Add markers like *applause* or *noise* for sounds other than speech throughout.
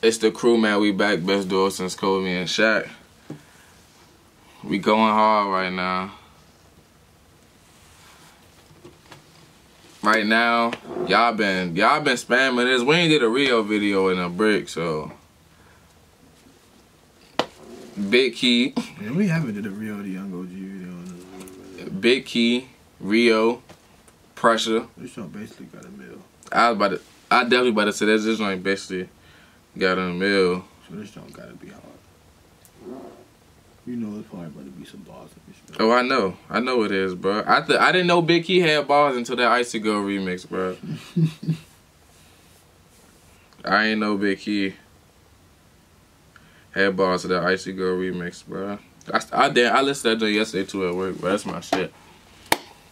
It's the crew, man. We back. Best duo since Kobe and Shaq. We going hard right now. Right now, y'all been y'all been spamming this. We ain't did a Rio video in a brick, so Big Key, Man, we haven't did a Rio Da Young OG video. Big Key, Rio, Pressure. This song basically got a mill. I was about to, I definitely about to say that this joint basically got in the middle. So this song gotta be hard. You know it's probably about to be some bars in this. Oh, I know, I know it is, bro. I th- I didn't know Big Key had bars until that Icy Go remix, bro. *laughs* I ain't know Big Key had bars to that Icy Go remix, bro. I I, did, I listened to that yesterday too at work, bro. That's my shit.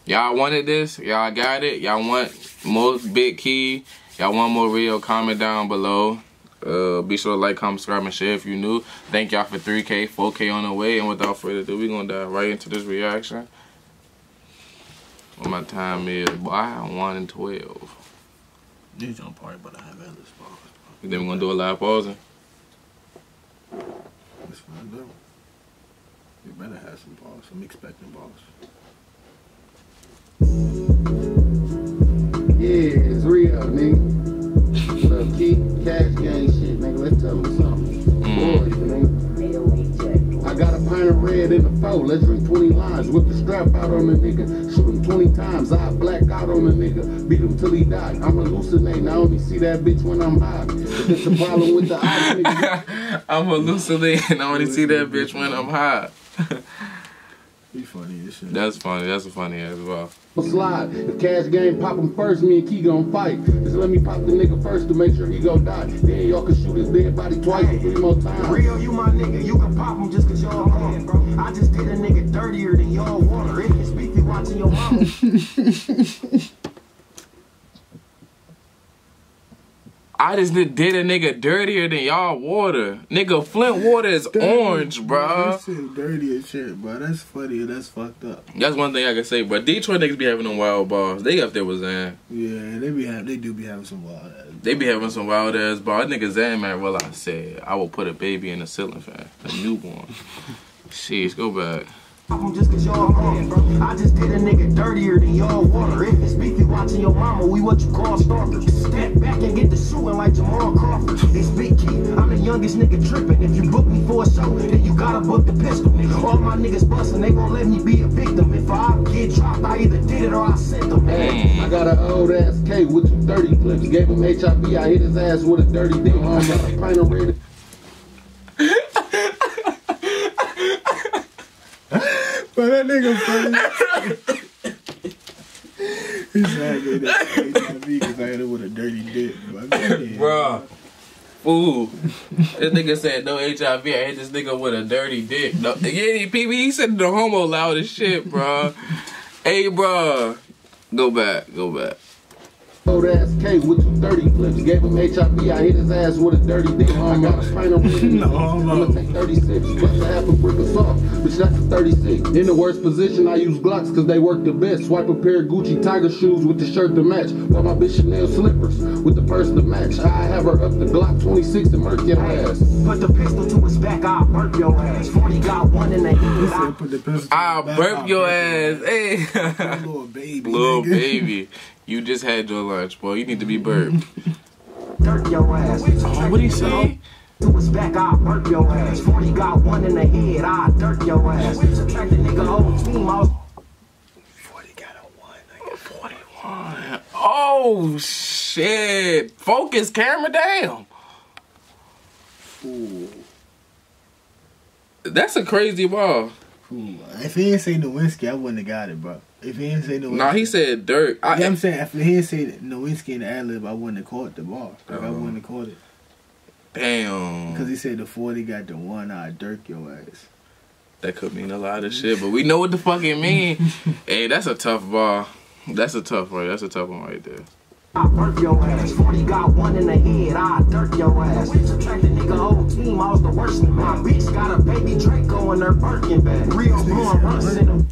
Y'all wanted this, y'all got it. Y'all want more Big Key. Y'all want more Rio? Comment down below. Uh, be sure to like, comment, subscribe, and share if you're new. Thank y'all for 3K, 4K on the way. And without further ado, we're gonna dive right into this reaction. What my time is, boy, 1 and 12. This song probably but I have endless bars. And then we gonna do a live pausing. Let's find out. We better have some bars. I'm expecting bars. Yeah, Let's tell them something. Mm. I got a pint of red in the foe. Let's drink 20 lines. Whip the strap out on the nigga. Shoot him 20 times. I black out on the nigga. Beat him till he died. I'm hallucinating. I only see that bitch when I'm high. If it's a problem with the eyes, *laughs* nigga. I'm hallucinating. I only see that bitch when I'm high. He funny shit. That's funny. That's a funny as well. slide. If cash gang pop him first, me and Key gon' fight. Just let me pop the nigga first to make sure he gon' die. Then y'all can shoot his dead body twice or three more times. Real, you my nigga. You can pop him just cause y'all man, bro. I just did a nigga dirtier than y'all water. If you speak, be watching your mama. *laughs* I just did, did a nigga dirtier than y'all water. Nigga, Flint water is orange, bro. That shit dirty as shit, bro. That's funny and that's fucked up. That's one thing I can say. But Detroit niggas be having them wild balls. They up there with Zan. Yeah, they be have they do be having some wild ass. They be having some wild ass balls. That nigga Zan man well I said I will put a baby in a ceiling fan. A newborn. *laughs* Sheesh, go back. Pop him just cause y'all man, bro. I just did a nigga dirtier than y'all water. If you speak, be watching your mama. We what you call stalkers. Step back and get the shooting like Jamal Crawford. It's Big Key. I'm the youngest nigga tripping. If you book me for a show, then you gotta book the pistol. All my niggas bustin', they won't let me be a victim. If I get dropped, I either did it or I sent them. I got an old ass K with two 30 clips. Gave him HIV, I hit his ass with a dirty dick. I got a pint of red. But that nigga funny. He said I gave HIV because I hit it with a dirty dick. But yeah. Bruh. Ooh. this nigga said no HIV. I hit this nigga with a dirty dick. No, yeah, PB, he said the homo loud as shit, bruh. hey, bruh. Go back. Go back. Old ass K with two 30 clips. Gave him HIV, I hit his ass with a dirty dick. I got a pint of red. No, I'ma no. take 36. Plus a half a brick of salt. Bitch, that's a 36. In the worst position, I use Glocks cause they work the best. Swipe a pair of Gucci Tiger shoes with the shirt to match. While my bitch Chanel slippers with the purse to match. I have her up the Glock 26 and murk your ass. Put the pistol to his back, I'll burp your ass. 40 got one in the He head. said I put the pistol. I'll back, burp I'll your ass. Hey. *laughs* Little baby. Little baby. You just had your lunch, boy. You need to be burped. *laughs* dirt your ass. Oh, what he say? To his back, I'll burp your ass. 40 got one in the head, I'll dirt your ass. Subtract the nigga whole team, I 40 got a one. nigga. 41. Oh, shit. Focus camera down. Ooh. That's a crazy ball. Ooh. If he didn't say Nowinski, I wouldn't have got it, bro. If he didn't say Nowinski. Nah, he said dirt. I, yeah, I'm saying if he didn't say Nowinski in the ad lib, I wouldn't have caught the ball. Like, I Oh. wouldn't have caught it. damn. Because he said the 40 got the one eye dirk your ass. That could mean a lot of shit, but we know what the fuck it mean. *laughs* hey, that's a tough ball. That's a tough one. That's a tough one right there. I burp your ass. 40 got one in the head, I dirt your ass. Subtract the nigga whole team, I was the worst. My bitch got a baby Draco in her Birkin bag. Real blowing runs in the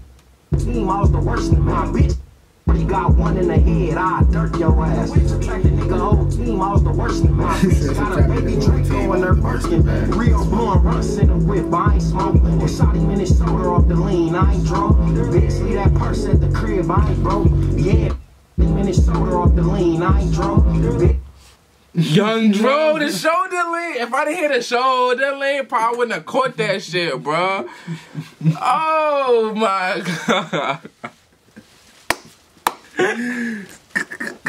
team, I was the worst. In my bitch But He got one in the head, I dirt your ass. Subtract the nigga whole team, I was the worst in my bitch. *laughs* Got a baby Draco in her Birkin. Real blowing runs in the whip, I ain't smoke. And shot him in his shoulder off the lean, I ain't drunk. Bitch, leave that purse at the crib, I ain't broke. Yeah, him in his shoulder off the lean, I ain't drunk. Bitch. Young *laughs* Dro, the shoulder lean. If I didn't hit the shoulder lean, probably wouldn't have caught that shit, bro. Oh my *laughs* god.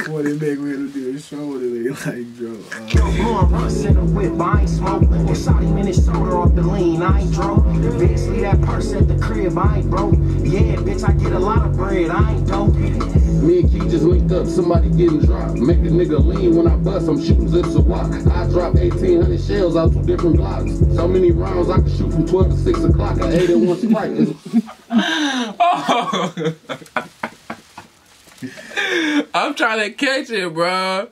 Boy, they make me to do a shoulder they like Joe. Uh, Blowing runs in the whip, I ain't smoke. And shot him in his shoulder off the lean, I ain't drunk. Bitch, leave that purse at the crib, I ain't broke. Yeah, bitch, I get a lot of bread, I ain't dope. Me and Key just linked up, somebody getting dropped. Make a nigga lean when I bust, I'm shooting zips a walk. I drop 1800 shells out two different blocks. So many rounds I can shoot from 12 to 6 o'clock. I ate it one sprite. It's- Oh. *laughs* I'm trying to catch it, bro.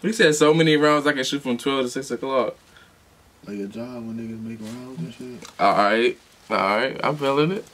He said so many rounds I can shoot from 12 to 6 o'clock. like a job when niggas make rounds and shit. Alright. Alright. I'm feeling it.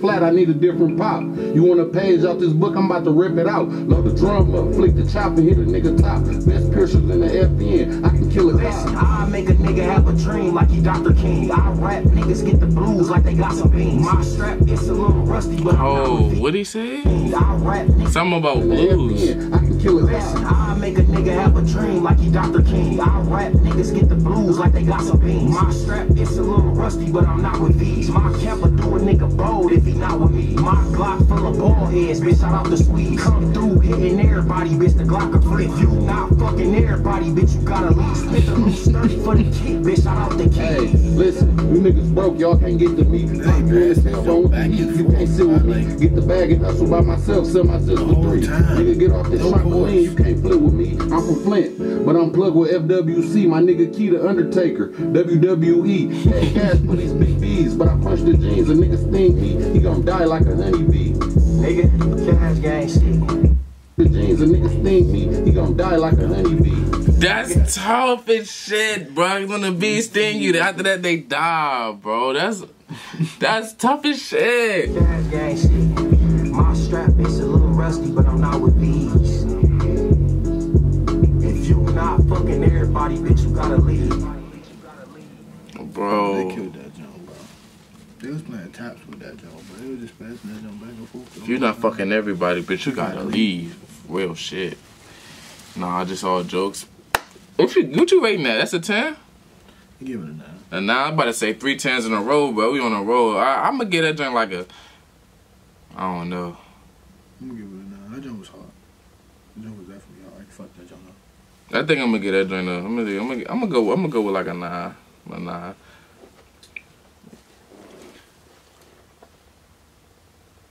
Flat, I need a different pop. You want a page out this book? I'm about to rip it out. Load the drum up, flick the chop and hit a nigga top. Best pictures in the FN. I can kill a Listen, cop. I make a nigga have a dream like he Dr. King. I rap niggas get the blues like they got some beans. My strap is a little rusty, but I'm Oh, not with what he say? I rap niggas. Something about blues. FN, I can kill a Listen, cop. I make a nigga have a dream like he Dr. King. I rap niggas get the blues like they got some beans. My strap is a little rusty, but I'm not with these. My camper do a nigga bold if he not with me. My Glock full of ball heads, bitch, shout out the Swedes. Come through hitting everybody, bitch, the Glock a flip. You not fucking everybody, bitch, you gotta leave. Spit the loose 30 for the kick, bitch, shout out the Hey, listen, you niggas broke, y'all can't get to me. I'm doing this hell on with the you can't sit with me. Get the bag and hustle by myself, sell my sister whole three. time. Nigga, get off this No trampoline, voice. you can't flip with me. I'm from Flint, but I'm plugged with FWC, my nigga Key the Undertaker, WWE. Hey, cash for these big B's, but I punch the jeans, a nigga sting me, he gon' die like a honeybee. Nigga, cash gang shit. The jeans, a nigga sting me, he gon' die like a honeybee. That's tough as shit, bro. When the bees sting you, after that they die, bro. That's that's tough as shit. Cash gang shit. My strap is a little rusty, but I'm not with these. Fucking everybody, bitch, you gotta leave. They Bro. killed that jump, bro. They was playing taps with that jump, but they was just passing that jump back and forth. If you're not fucking everybody, bitch, you gotta leave. Real shit. Nah, I just all jokes. What you what you rating that? That's a 10? Give it a nine. And now I'm about to say three tens in a row, bro. We on a roll. I, I'm gonna get that joint like a. I don't know. I'm gonna give it a nine. That jump was hard. That jump was definitely hard. Fuck that jump up. I think I'm gonna get that joint. Up. I'm gonna, I'm gonna, I'm gonna go. I'm gonna go with like a nine, a nine.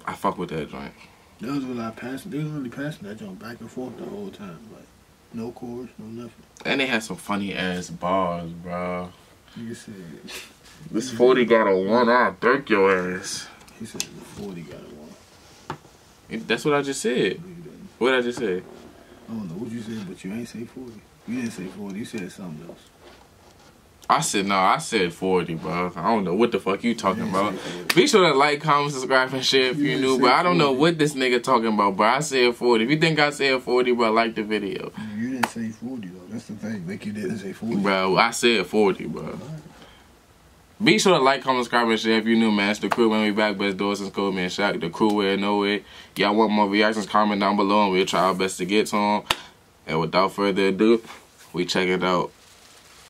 I fuck with that joint. There was a lot of passing. They was really passing that jump back and forth the whole time. Like, no chorus, no nothing. And they had some funny ass bars, bro. Nigga said, *laughs* This 40 got a one eye, dirk your ass. he said the 40 got it one. That's what I just said. No, you didn't. What I just said. I don't know what you said, but you ain't say 40. You didn't say 40. You said something else. I said no. I said 40, bro. I don't know what the fuck you talking You about. 40. Be sure to like, comment, subscribe, and share if You you didn't new, but I don't know what this nigga talking about, But I said 40. If you think I said 40, bro, like the video. You didn't say 40, though. That's the thing. Like, you didn't say 40. Bro, I said 40, bro. Be sure to like, comment, subscribe, and share if you new, man. It's the crew when we back. Best doors since Kobe and Shaq. The crew where know it. Y'all want more reactions? Comment down below and we'll try our best to get to them. And without further ado, we check it out.